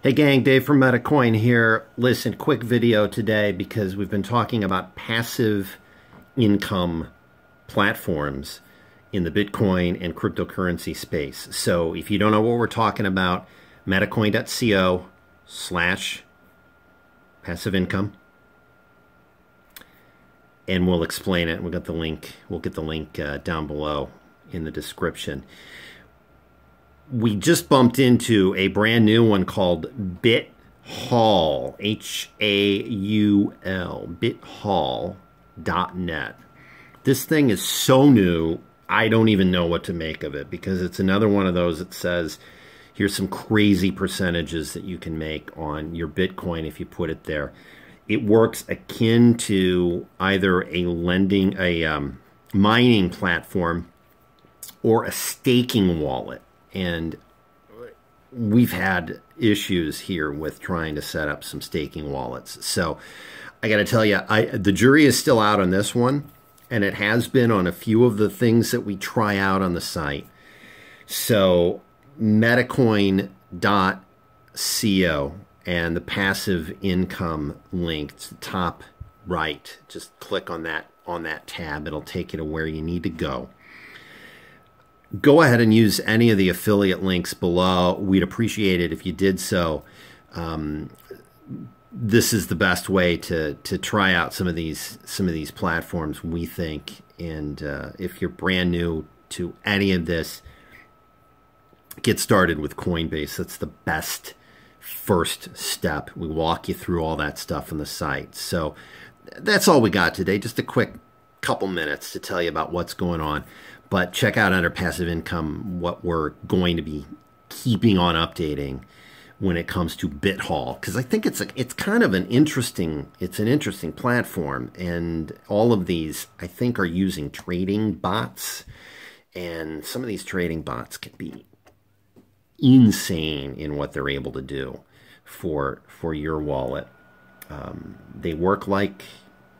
Hey gang, Dave from Metacoin here. Listen, quick video today because we've been talking about passive income platforms in the Bitcoin and cryptocurrency space. So if you don't know what we're talking about, metacoin.co slash passive income. And we'll explain it. We'll get the link. We'll get the link uh, down below in the description we just bumped into a brand new one called BitHaul, H A U L, bithaul.net. This thing is so new, I don't even know what to make of it because it's another one of those that says, here's some crazy percentages that you can make on your Bitcoin if you put it there. It works akin to either a lending, a um, mining platform or a staking wallet and we've had issues here with trying to set up some staking wallets. So I got to tell you, I the jury is still out on this one, and it has been on a few of the things that we try out on the site. So metacoin.co and the passive income link to top right. Just click on that on that tab. It'll take you to where you need to go go ahead and use any of the affiliate links below. We'd appreciate it if you did so. Um, this is the best way to to try out some of these some of these platforms. We think, and uh, if you're brand new to any of this, get started with Coinbase. That's the best first step. We walk you through all that stuff on the site. So that's all we got today. Just a quick couple minutes to tell you about what's going on. But check out under passive income what we're going to be keeping on updating when it comes to BitHaul because I think it's a, it's kind of an interesting it's an interesting platform and all of these I think are using trading bots and some of these trading bots can be insane in what they're able to do for for your wallet. Um, they work like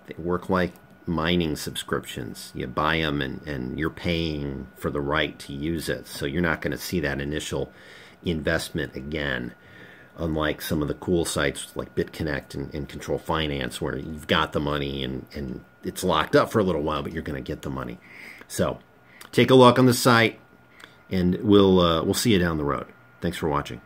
they work like mining subscriptions. You buy them and, and you're paying for the right to use it. So you're not going to see that initial investment again. Unlike some of the cool sites like BitConnect and, and Control Finance, where you've got the money and, and it's locked up for a little while, but you're going to get the money. So take a look on the site, and we'll uh, we'll see you down the road. Thanks for watching.